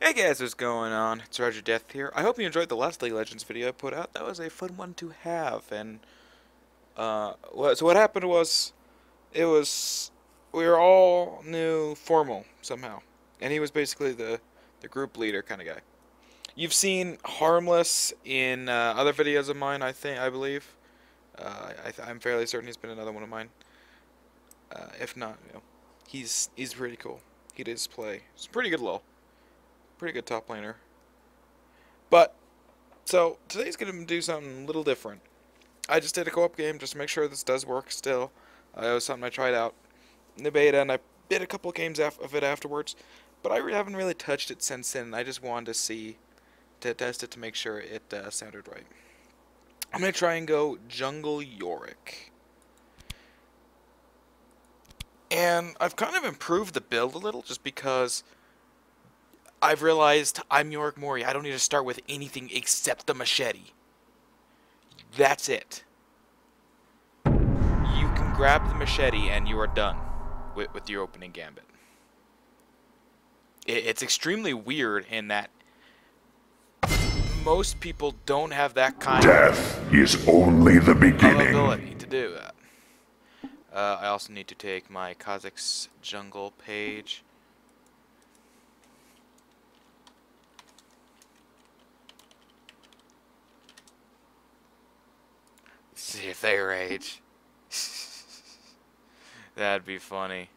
Hey guys, what's going on? It's Roger Death here. I hope you enjoyed the last League of Legends video I put out. That was a fun one to have, and uh, so what happened was, it was we were all new formal somehow, and he was basically the the group leader kind of guy. You've seen Harmless in uh, other videos of mine, I think, I believe. Uh, I am fairly certain he's been another one of mine. Uh, if not, you know, he's he's pretty cool. He does play. He's pretty good low. Pretty good top laner. But, so, today's going to do something a little different. I just did a co-op game just to make sure this does work still. Uh, it was something I tried out in the beta, and I did a couple games of it afterwards. But I haven't really touched it since then. I just wanted to see, to test it to make sure it uh, sounded right. I'm going to try and go Jungle Yorick. And I've kind of improved the build a little just because I've realized I'm Yorick Mori. I don't need to start with anything except the machete. That's it. You can grab the machete and you are done with, with your opening gambit. It, it's extremely weird in that most people don't have that kind Death of is only the beginning. ability to do that. Uh, I also need to take my Kha'Zix jungle page. See if they rage. That'd be funny.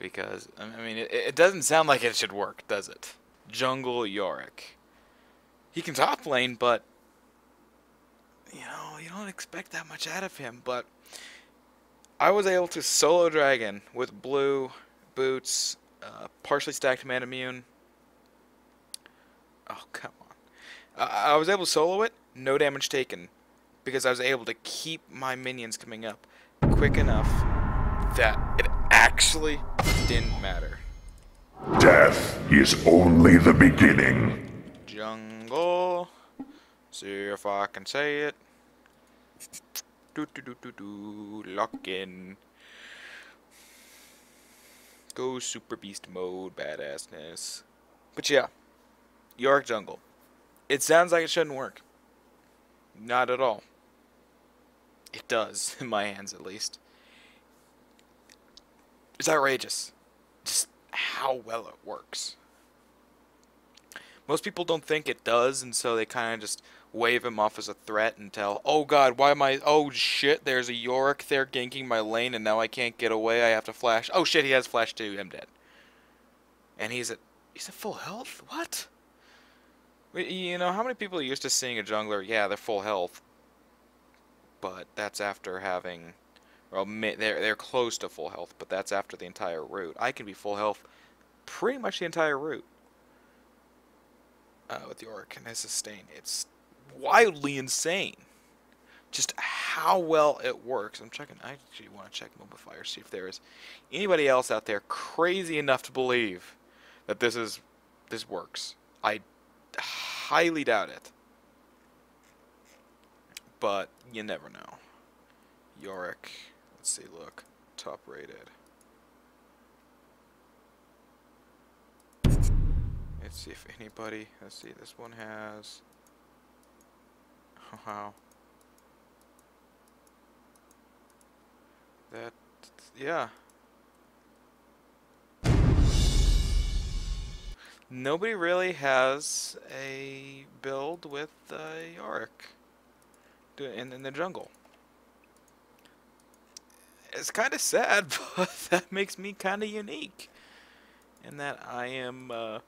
Because, I mean, it, it doesn't sound like it should work, does it? Jungle Yorick. He can top lane, but, you know, you don't expect that much out of him. But I was able to solo dragon with blue boots, uh, partially stacked Manamune. Oh, come on. Uh, I was able to solo it, no damage taken, because I was able to keep my minions coming up quick enough that it actually didn't matter. Death is only the beginning. Jungle. See if I can say it. Do do do do do. Lock in. Go super beast mode, badassness. But yeah, York Jungle. It sounds like it shouldn't work. Not at all. It does, in my hands at least. It's outrageous. Just how well it works. Most people don't think it does, and so they kind of just wave him off as a threat and tell, oh god, why am I, oh shit, there's a Yorick there ganking my lane, and now I can't get away, I have to flash. Oh shit, he has flash too, I'm dead. And he's at, he's at full health? What? You know, how many people are used to seeing a jungler, yeah, they're full health, but that's after having, well, they're, they're close to full health, but that's after the entire route. I can be full health pretty much the entire route uh, with Yorick and his sustain. It's wildly insane. Just how well it works. I'm checking. I actually want to check Mobafire, see if there is anybody else out there crazy enough to believe that this is this works. I highly doubt it. But you never know. Yorick. Let's see. Look, top rated. Let's see if anybody. Let's see. This one has. Wow. That. Yeah. Nobody really has a build with uh, Yorick in, in the jungle. It's kind of sad, but that makes me kind of unique. In that I am. Uh,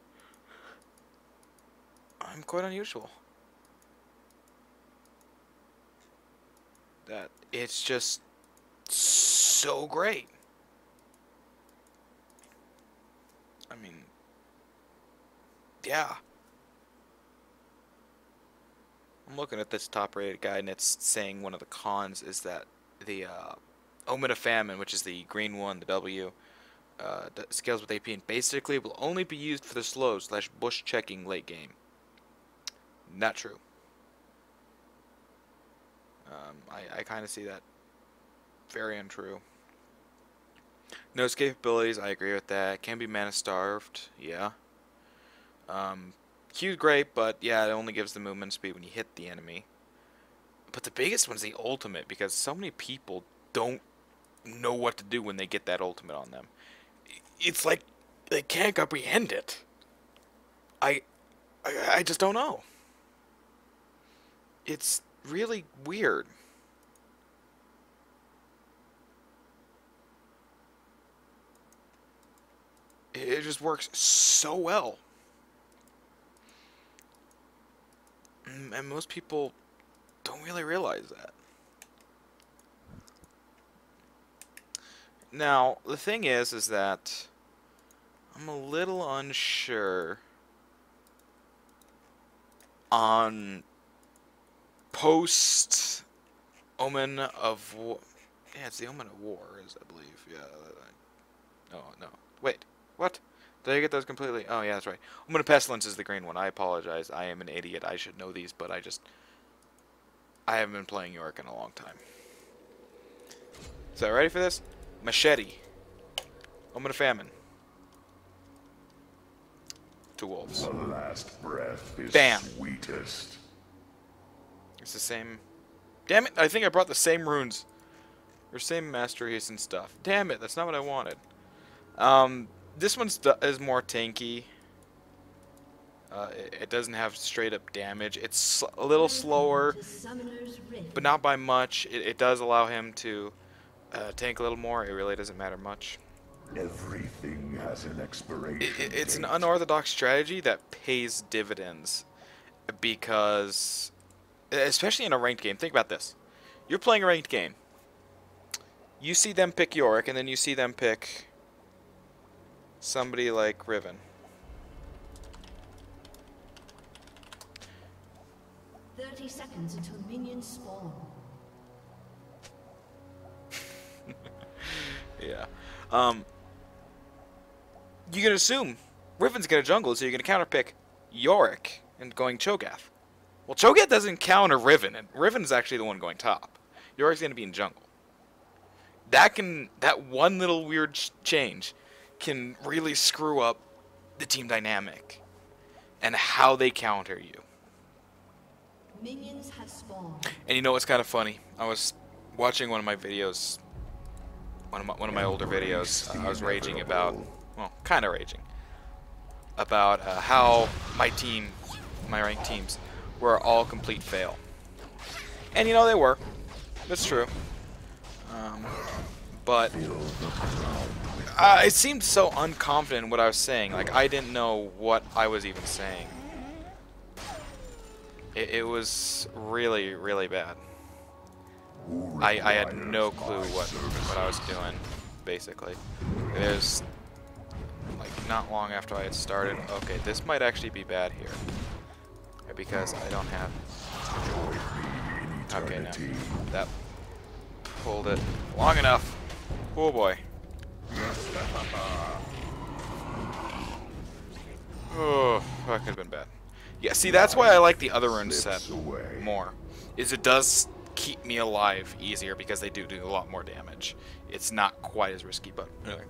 I'm quite unusual. That it's just so great. I mean, yeah. I'm looking at this top rated guide and it's saying one of the cons is that the uh, Omen of Famine, which is the green one, the W, uh, scales with AP and basically will only be used for the slow slash bush checking late game. Not true. Um, I, I kind of see that very untrue. No escape abilities, I agree with that. Can be mana starved, yeah. Um, Q's great, but yeah, it only gives the movement speed when you hit the enemy. But the biggest one's the ultimate because so many people don't know what to do when they get that ultimate on them. It's like they can't comprehend it. I, I, I just don't know. It's really weird. It just works so well. Mm, And most people don't really realize that. Now, the thing is, is that I'm a little unsure on post Omen of War. Yeah, it's the Omen of War, is I believe. Yeah. Oh No. Wait. What? Did I get those completely? Oh, yeah, that's right. Omen of Pestilence is the green one. I apologize. I am an idiot. I should know these, but I just. I haven't been playing York in a long time. So, ready for this? Machete. Omen of Famine. Two wolves. The last breath is Bam. sweetest. It's the same. Damn it! I think I brought the same runes, or same masteries and stuff. Damn it! That's not what I wanted. Um, this one's is more tanky. Uh, it, it doesn't have straight up damage. It's a little slower, To Summoner's Rift. but not by much. It, it does allow him to uh, tank a little more. It really doesn't matter much. Everything has an expiration. It, it- it's an unorthodox strategy that pays dividends because, especially in a ranked game, think about this: you're playing a ranked game. You see them pick Yorick, and then you see them pick somebody like Riven. Thirty seconds until minions spawn. Yeah. Um. You can assume Riven's gonna jungle, so you're gonna counterpick Yorick and going Cho'Gath. Well, Cho'Gath doesn't counter Riven, and Riven's actually the one going top. Yorick's gonna be in jungle. That can that one little weird ch- change can really screw up the team dynamic and how they counter you. Minions have spawned. And you know what's kind of funny? I was watching one of my videos, one of my, one of my older videos. Uh, I was raging about, well, kind of raging about uh, how my team, my ranked teams, were all complete fail. And you know they were. That's true. Um, but it seemed so unconfident in what I was saying. Like I didn't know what I was even saying. It, it was really, really bad. I, I had no clue what what I was doing, basically. There's like not long after I had started. Okay, this might actually be bad here, because I don't have. Join me in Okay, no, that pulled it long enough. Oh boy. Oh, that could have been bad. Yeah, see, that's why I like the other rune set more. Is it does keep me alive easier because they do do a lot more damage. It's not quite as risky, but anyway.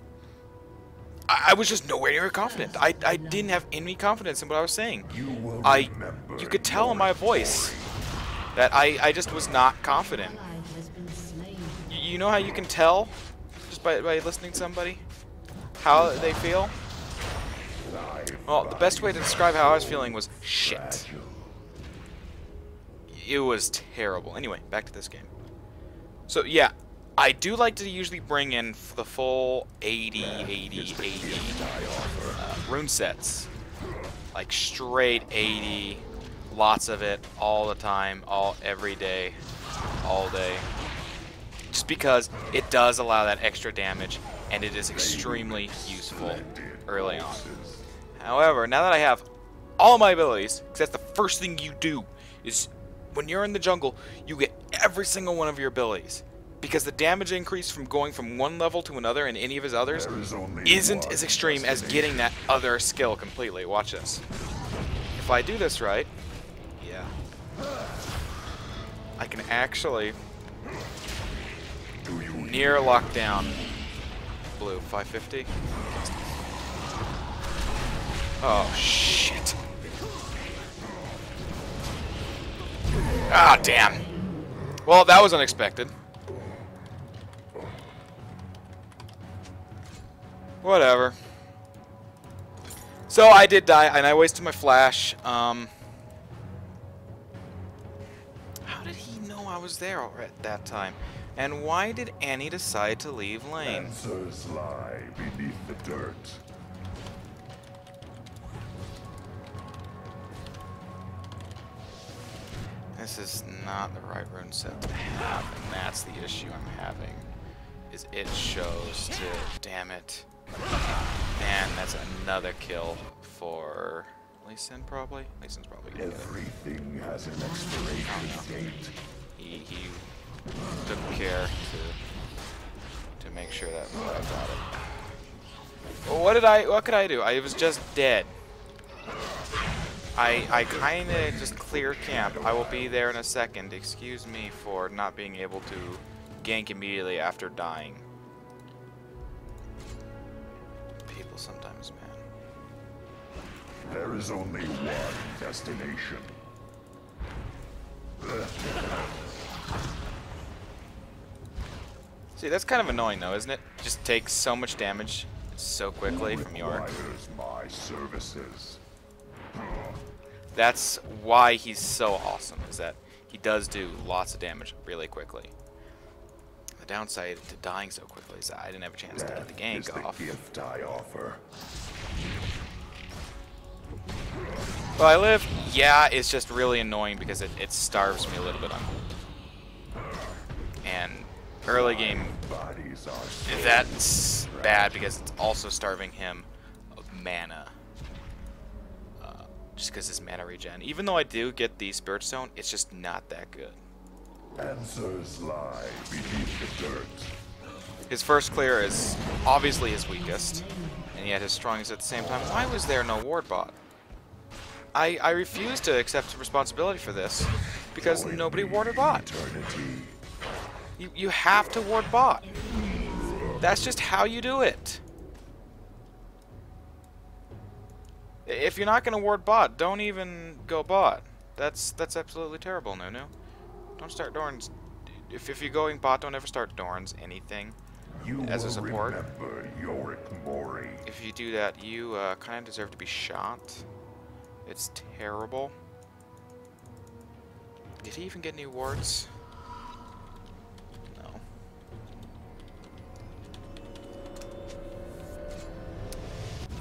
I, I was just nowhere near confident. I, I didn't have any confidence in what I was saying. You I you could tell in my voice that I, I just was not confident. Ally has been slain. You, you know how you can tell just by, by listening to somebody how they feel? Well, the best way to describe how I was feeling was shit. It was terrible. Anyway, back to this game. So, yeah, I do like to usually bring in the full 80, 80, 80 uh, rune sets. Like straight 80, lots of it, all the time, all every day, all day. Just because it does allow that extra damage, and it is extremely useful early on. However, now that I have all my abilities, because that's the first thing you do, is when you're in the jungle, you get every single one of your abilities. Because the damage increase from going from one level to another in any of his others is isn't as extreme as getting that other skill completely. Watch this. If I do this right, yeah, I can actually near lockdown. Blue, 550. Oh, shit. Ah, damn. Well, that was unexpected. Whatever. So I did die, and I wasted my flash. Um, how did he know I was there at that time? And why did Annie decide to leave lane? Answers lie beneath the dirt. This is not the right rune set to have, and that's the issue I'm having. Is it shows to damn it. Man, that's another kill for Lee Sin probably? Lee Sin's probably gonna get it. Everything has an expiration oh, date. He, he took care to to make sure that I got it. Well, what did I what could I do? I was just dead. I I kinda just clear camp. I will be there in a second. Excuse me for not being able to gank immediately after dying. Sometimes, man. There is only one destination. See, that's kind of annoying though, isn't it? Just takes so much damage so quickly from your. My services. That's why he's so awesome, is that he does do lots of damage really quickly. Downside to dying so quickly is that I didn't have a chance to get the gank the off. gift I offer. Well, I live, yeah, it's just really annoying because it, it starves me a little bit on gold. And early game, Bodies are that's bad because it's also starving him of mana. Uh, just because his mana regen. Even though I do get the Spirit Stone, it's just not that good. Answers lie beneath the dirt. His first clear is obviously his weakest, and yet his strongest at the same time. Why was there no ward bot? I, I refuse to accept responsibility for this, because Join nobody warded bot. Eternity. You, you have to ward bot. That's just how you do it. If you're not going to ward bot, don't even go bot. That's that's absolutely terrible, Nunu. Don't start Doran's. If, if you're going bot, don't ever start Doran's anything. You As a support. If you do that, you uh, kind of deserve to be shot. It's terrible. Did he even get any wards? No.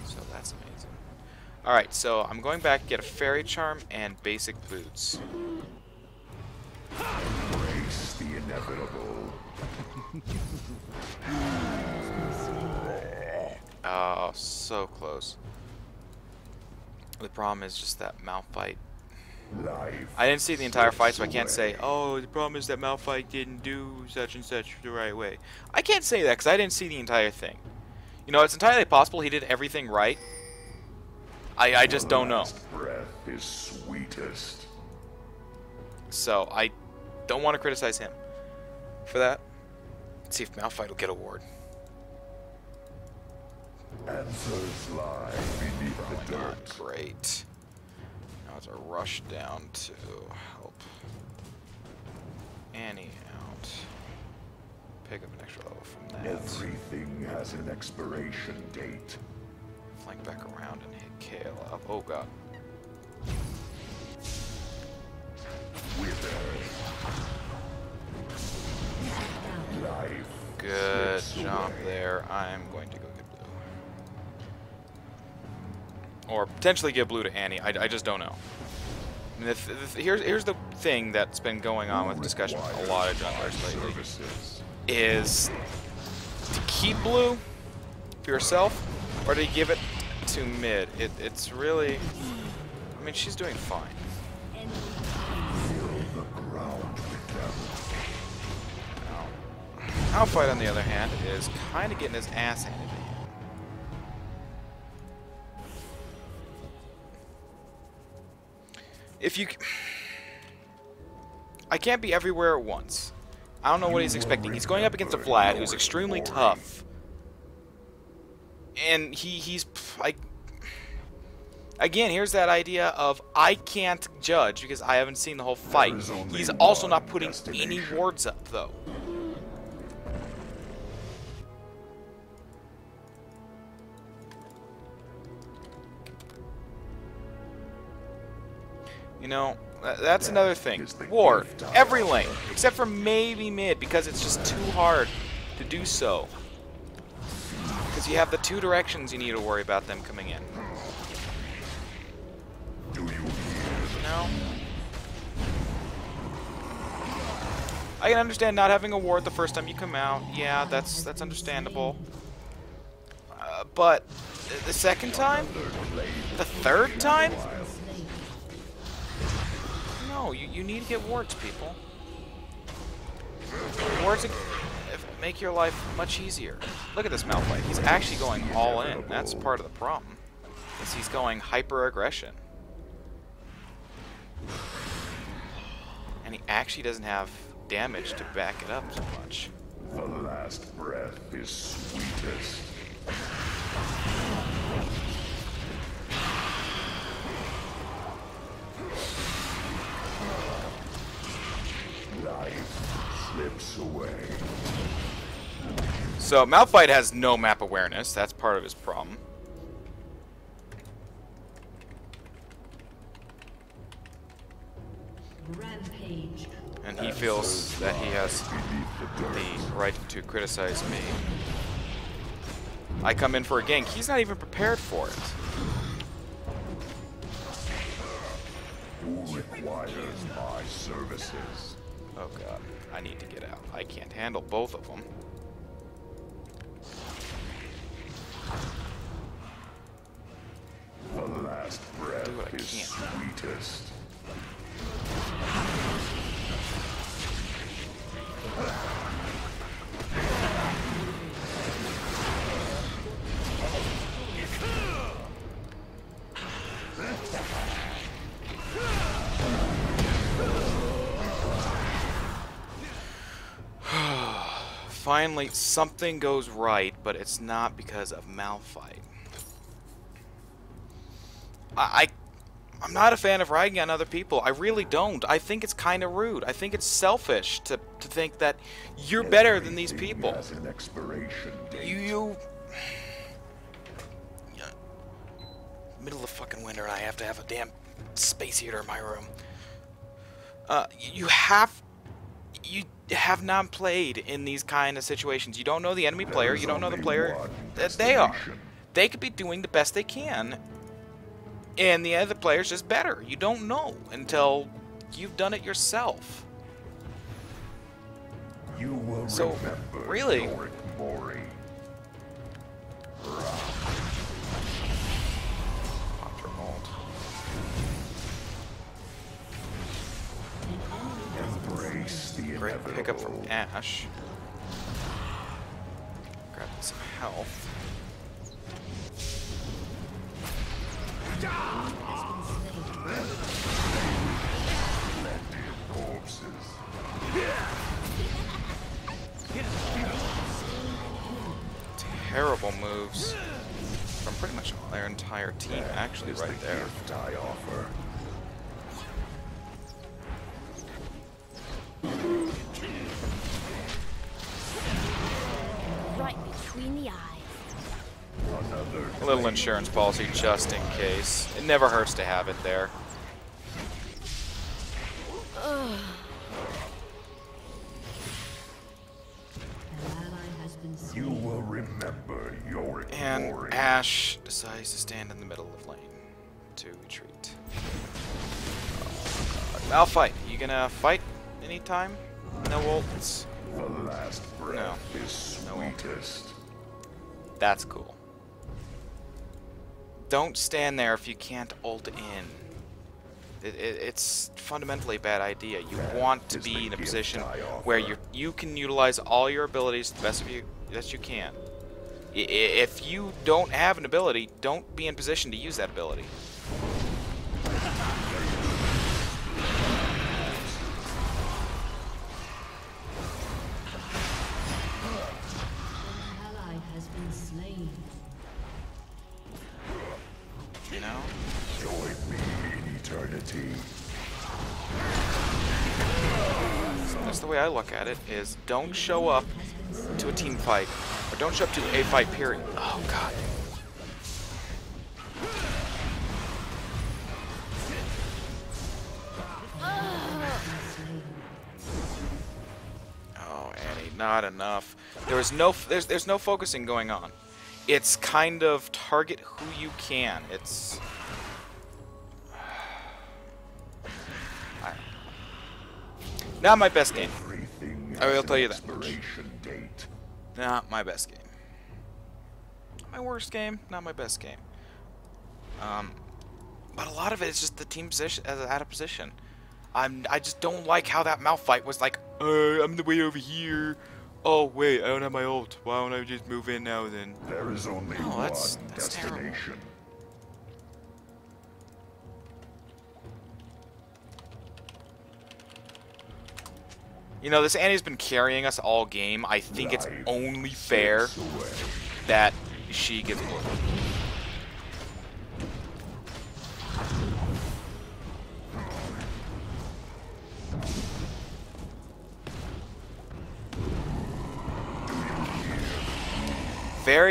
So that's amazing. Alright, so I'm going back to get a Faerie Charm and basic boots. Inevitable. Oh, so close. The problem is just that Malphite Life. I didn't see the entire fight, so I can't say, oh, the problem is that Malphite didn't do such and such the right way. I can't say that because I didn't see the entire thing. You know, it's entirely possible he did everything right. I, I just don't know. Breath is sweetest. So I don't want to criticize him for that. Let's see if Malphite will get a ward. Answers lie beneath the dirt. great. Now it's a rush down to help Annie out. Pick up an extra level from that. Everything has an expiration date. Flank back around and hit Kale up. Oh god. Wither. Good slips jump there. I'm going to go get blue. Or potentially give blue to Annie. I, I just don't know. And the th- the th- here's, here's the thing that's been going on with discussion with a lot of junglers lately. Is to keep blue for yourself or to give it to mid. It, it's really... I mean, she's doing fine. Malphite, on the other hand, is kind of getting his ass handed to him. If you... I can't be everywhere at once. I don't know what he's expecting. He's going up against a Vlad who's extremely tough. And he he's like again, here's that idea of I can't judge because I haven't seen the whole fight. He's also not putting any wards up though. You know, tha- that's another thing. Ward, every lane, except for maybe mid, because it's just too hard to do so. Because you have the two directions you need to worry about them coming in. Do you know? I can understand not having a ward the first time you come out. Yeah, that's that's understandable. Uh, but the second time? The third time? No, you, you need to get wards, people. Wards make your life much easier. Look at this Malphite. He's actually going all in. That's part of the problem. Is he's going hyper aggression. And he actually doesn't have damage to back it up so much. The last breath is sweetest. Life slips away. So Malphite has no map awareness. That's part of his problem. Rampage. And he feels that he has the right to criticize me. I come in for a gank. He's not even prepared for it. Who requires my services? Oh god. I need to get out. I can't handle both of them. The last breath is sweetest. Finally, something goes right, but it's not because of Malphite. I, I I'm not a fan of ragging on other people. I really don't. I think it's kind of rude. I think it's selfish to, to think that you're better than these people. has an expiration date. You, you... Middle of fucking winter and I have to have a damn space heater in my room. Uh, you have... Have not played in these kind of situations. You don't know the enemy player. You don't know the player that they are. They could be doing the best they can, and the other player's just better. You don't know until you've done it yourself. You will So, remember really- Great pickup from Ash. Grab some health. Terrible moves from pretty much their entire team, actually, right the there. I offer. Right between the eyes. A little insurance policy just in case. It never hurts to have it there. An ally has been slain. You will remember Yorick And Mori. Ash decides to stand in the middle of the lane to retreat. Oh, I'll fight. You gonna fight anytime? No ults? The last breath is No. sweetest. That's cool. Don't stand there if you can't ult in. It, it, it's fundamentally a bad idea. You That want to be in a position where you you can utilize all your abilities the best of you that you can. I- If you don't have an ability, don't be in position to use that ability. you know? Join me in eternity. That's the way I look at it, is don't show up to a team fight, or don't show up to a fight period. Oh, God. Oh, Annie, not enough. There is no, there's, there's no focusing going on. It's kind of target who you can. It's. Not my best game. I will tell you that much. date. Not my best game. My worst game. Not my best game. Um, but a lot of it is just the team position as out of position. I'm. I just don't like how that Malphite was like. Uh, I'm the way over here. Oh wait, I don't have my ult. Why don't I just move in now then? There is only No, one that's- that's terrible. destination. You know, this Annie's been carrying us all game. I think it's only fair away. that she gets ult.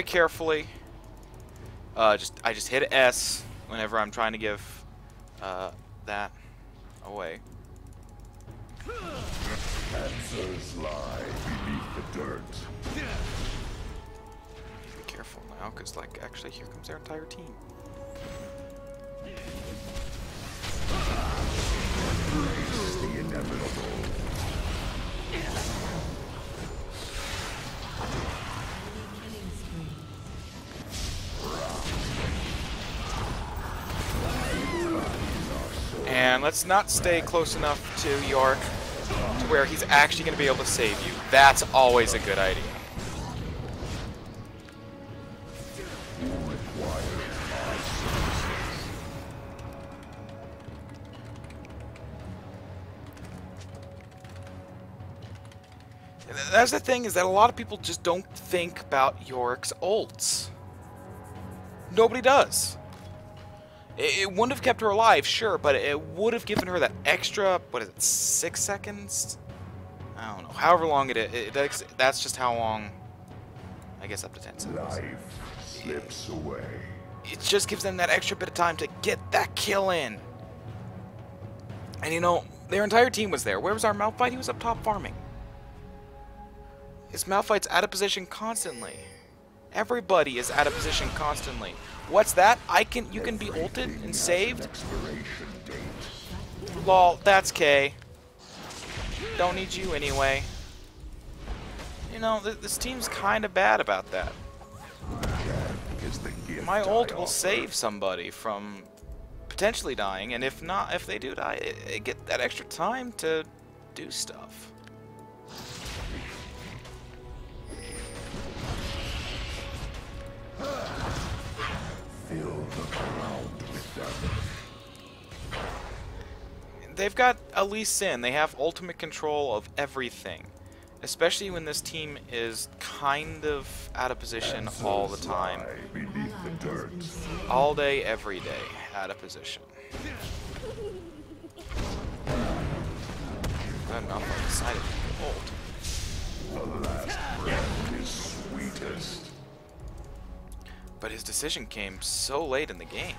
Carefully. Uh, just I just hit S whenever I'm trying to give uh, that away. Answers lie beneath the dirt. Be careful now, because like actually here comes their entire team. Face the inevitable. And let's not stay close enough to York to where he's actually going to be able to save you. That's always a good idea. That's the thing is that a lot of people just don't think about York's ults. Nobody does. It, it wouldn't have kept her alive, sure, but it would have given her that extra, what is it, six seconds? I don't know. However long it is, it, that's, that's just how long, I guess up to 10 seconds. Life slips away. It just gives them that extra bit of time to get that kill in. And you know, their entire team was there. Where was our Malphite? He was up top farming. His Malphite's out of position constantly. Everybody is out of position constantly. What's that? I can you can be ulted and saved? Lol, that's K. Don't need you anyway. You know, th this team's kind of bad about that. My ult will save somebody from potentially dying, and if not, if they do die, it, it get that extra time to do stuff. They've got Elise Sin. They have ultimate control of everything. Especially when this team is kind of out of position all the time. the. All day, every day, out of position. Not enough, I decided to get ult. The last breath is sweetest. But his decision came so late in the game.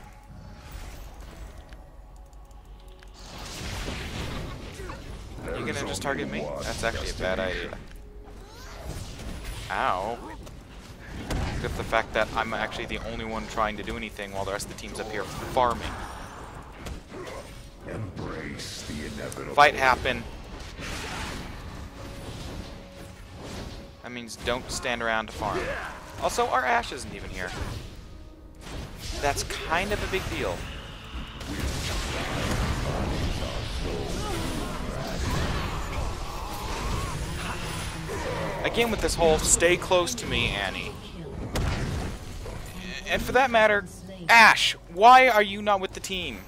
There You is gonna just target me? That's actually a bad idea. Ow. Except the fact that I'm actually the only one trying to do anything while the rest of the team's up here farming. Embrace the inevitable. Fight happen. That means don't stand around to farm. Also, our Ash isn't even here. That's kind of a big deal. Again with this whole stay close to me, Annie. And for that matter, Ash, why are you not with the team?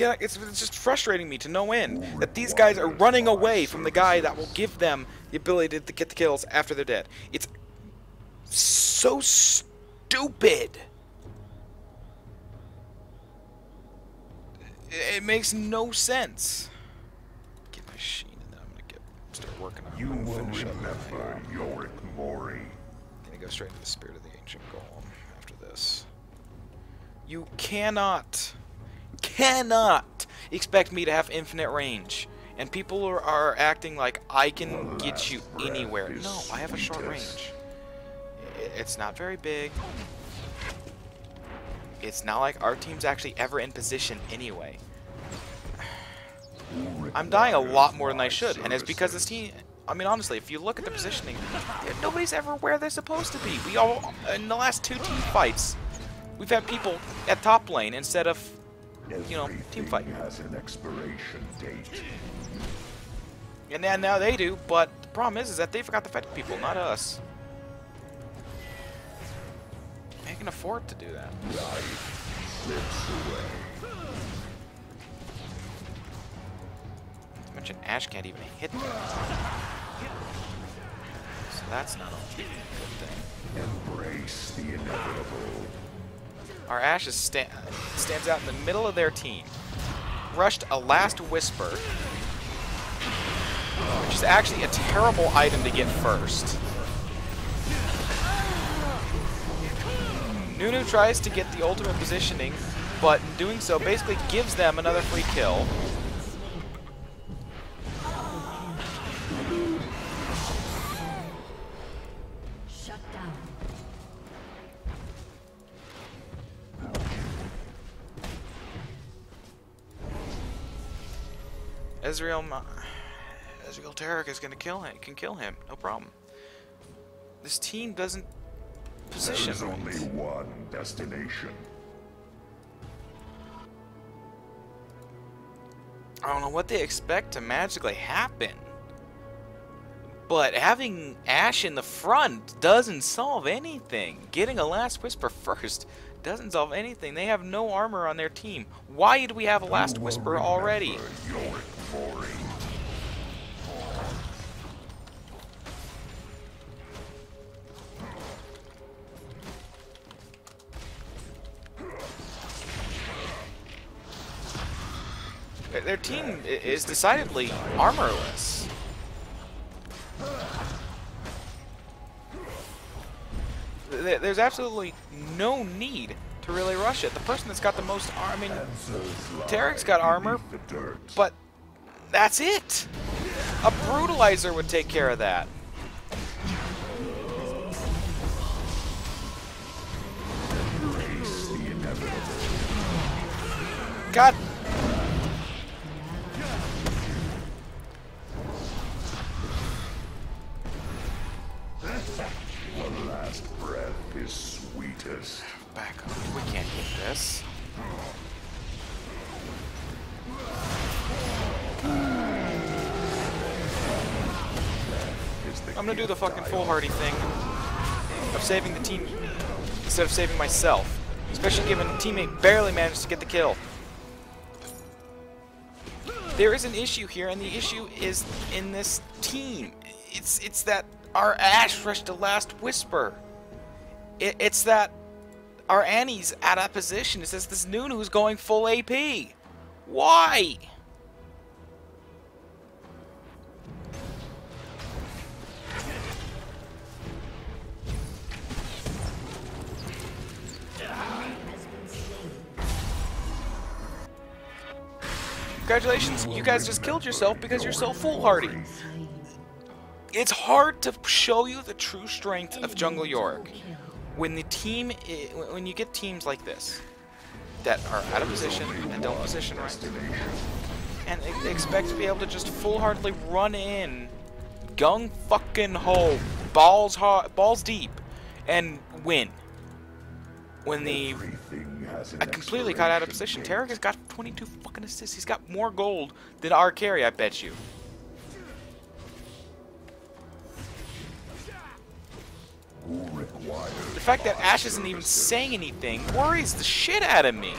It's it's just frustrating me to no end that these guys are running away from the guy that will give them the ability to get the kills after they're dead. It's so stupid. It, makes no sense. Get my sheen and then I'm gonna get start working on. You I'm will remember um, Yorick Mori. Gonna go straight to the spirit of the ancient golem after this. You cannot, cannot expect me to have infinite range. And people are, are acting like I can get you anywhere. No, I have a short range. It's not very big. It's not like our team's actually ever in position anyway. I'm dying a lot more than I should, and it's because this team. I mean, honestly, if you look at the positioning, nobody's ever where they're supposed to be. We all, in the last two team fights, we've had people at top lane instead of, you know, team fight. has an expiration date. And now, now they do, but the problem is, is that they forgot to fight people, not us. They can afford to do that. Slips away. To mention Ash can't even hit them. So that's not a good thing. Embrace the inevitable. Our Ashes sta stands out in the middle of their team. Rushed a last Whisper, which is actually a terrible item to get first. Nunu tries to get the ultimate positioning, but in doing so basically gives them another free kill. Ezreal, Ezreal Taric is gonna kill him. Can kill him, no problem. This team doesn't position. There's only one destination. I don't know what they expect to magically happen. But having Ash in the front doesn't solve anything. Getting a last whisper first doesn't solve anything. They have no armor on their team. Why do we have a last whisper already? Their- team is decidedly armorless. There's absolutely no need to really rush it. The person that's got the most armor, I mean, Taric's got armor, but that's it. A brutalizer would take care of that. God. I'm gonna do the fucking foolhardy thing of saving the team instead of saving myself. Especially given teammate barely managed to get the kill. There is an issue here, and the issue is in this team. It's it's that our Ash rushed to last whisper. It, it's that our Annie's out of position. It says this Nunu's going full AP. Why? Congratulations, you guys just killed yourself because you're so foolhardy. It's hard to show you the true strength of Jungle York when the team, when you get teams like this that are out of position and don't position right, and expect to be able to just foolhardily run in, gung fucking ho, balls hard, balls deep, and win. When the I completely got out of position. Taric has got 22 fucking assists. He's got more gold than our carry, I bet you. The fact that Ash isn't even saying anything worries the shit out of me.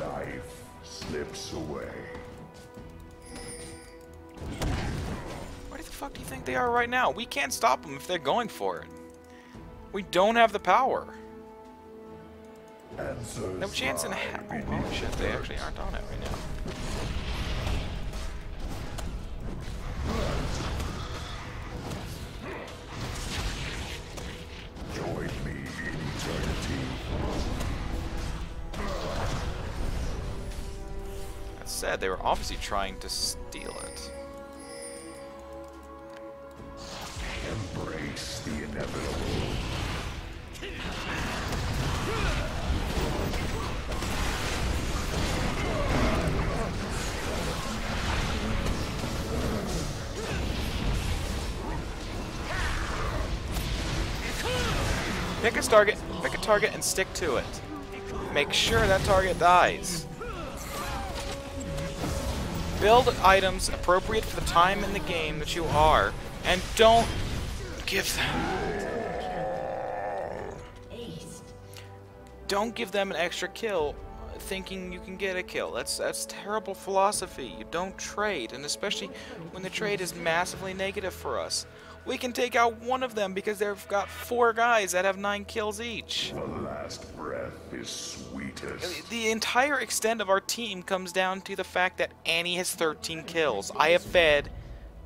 Life slips away. Fuck do you think they are right now? We can't stop them if they're going for it. We don't have the power. Answers No chance in hell. Oh, shit, they actually aren't on it right now. Join me in eternity. That said, they were obviously trying to steal it. Target, pick a target, and stick to it. Make sure that target dies. Build items appropriate for the time in the game that you are, and don't give them don't give them an extra kill thinking you can get a kill. That's that's terrible philosophy. You don't trade, and especially when the trade is massively negative for us. We can take out one of them because they've got four guys that have nine kills each. The last breath is sweetest. The entire extent of our team comes down to the fact that Annie has 13 kills. I have fed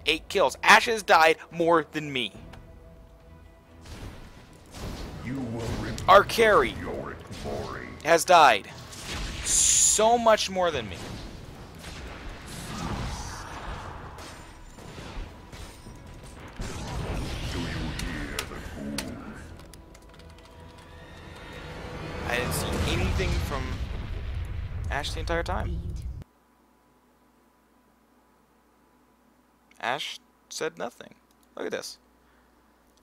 8 kills. Ashe has died more than me. You will Our carry has died so much more than me. Do you hear the? I didn't see anything from Ashe the entire time. Ashe said nothing. Look at this.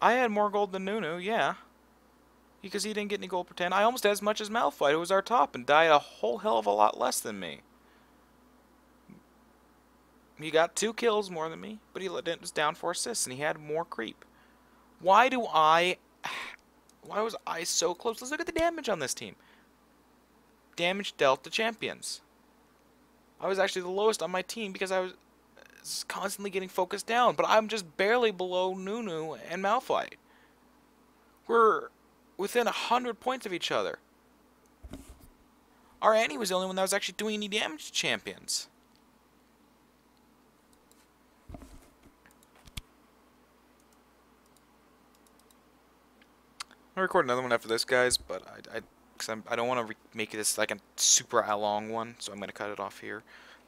I had more gold than Nunu, yeah. Because he didn't get any gold per 10. I almost had as much as Malphite, who was our top, and died a whole hell of a lot less than me. He got two kills more than me, but he was down four assists, and he had more creep. Why do I... Why was I so close? Let's look at the damage on this team. Damage dealt to champions. I was actually the lowest on my team because I was uh, constantly getting focused down, but I'm just barely below Nunu and Malphite. We're within a hundred points of each other. Our Annie was the only one that was actually doing any damage to champions. I'll record another one after this, guys, but I, I, cause I'm, I don't want to make this like a super long one, so I'm going to cut it off here.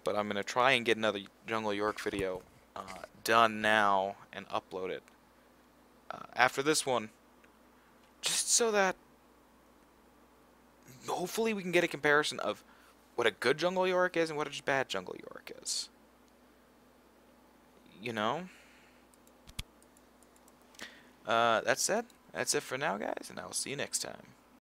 But I'm going to try and get another Jungle Yorick video uh, done now and upload it uh, after this one, just so that hopefully we can get a comparison of what a good Jungle Yorick is and what a bad Jungle Yorick is. You know? Uh, that said, that's it for now, guys, and I will see you next time.